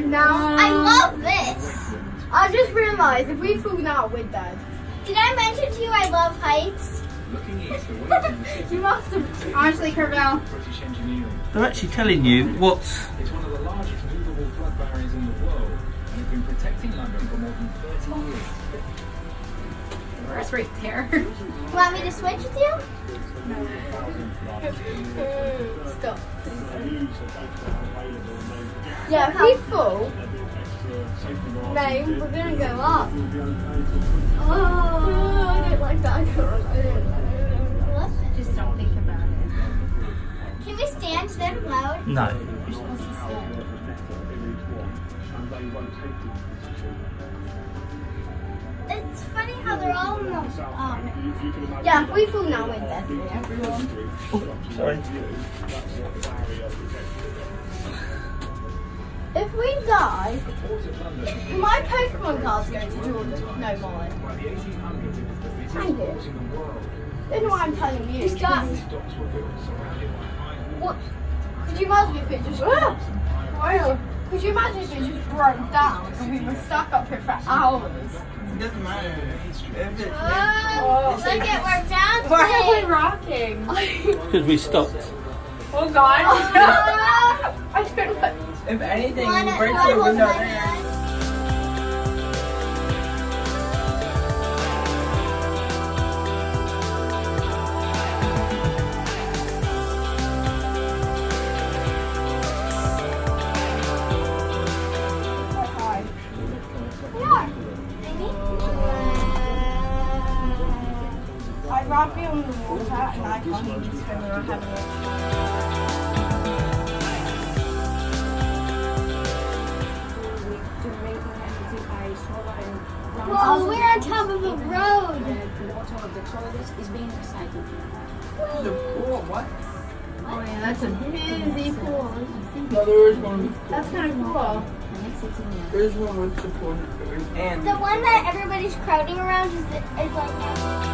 now. I love this. I just realised if we fall now, we're dead. Did I mention to you I love heights? you must have. Honestly, Carvel. They're actually telling you what. It's one of the largest movable flood barriers in the world and has been protecting London for more than 30 years. Where's right there? you want me to switch with you? No. Stop. Yeah, if we fall, name, we're gonna go up. Oh, I don't like that. I don't like that. Just don't think about it. Can we stand? Is that loud? no. You're supposed to stand. It's funny how they're all in the, um, Yeah, if we fall now, we're dead. Everyone. Sorry. If we die, Port of London, my Pokemon cards go to Jordan. No, mine. by the 1800s, it was the Thank you. port in. Don't know why I'm telling you. Just got- These docks were built surrounded by iron. What? Could you imagine if it just? Ah! Wow. Could you imagine if it just broke down and we were stuck up here for hours? It doesn't matter. If it, Oh, look at we're dancing. Why are we rocking? Because we stopped. Oh God. If anything, you break the window there. We be on the water and I even swim or have a Whoa, we're on top of a road. The water of the toilet is being recycled. The pool, what? Oh yeah, that's a busy pool. No, there is one. That's kind of cool. The next it's in there. There's one with the pool. And The one that everybody's crowding around is, the, is like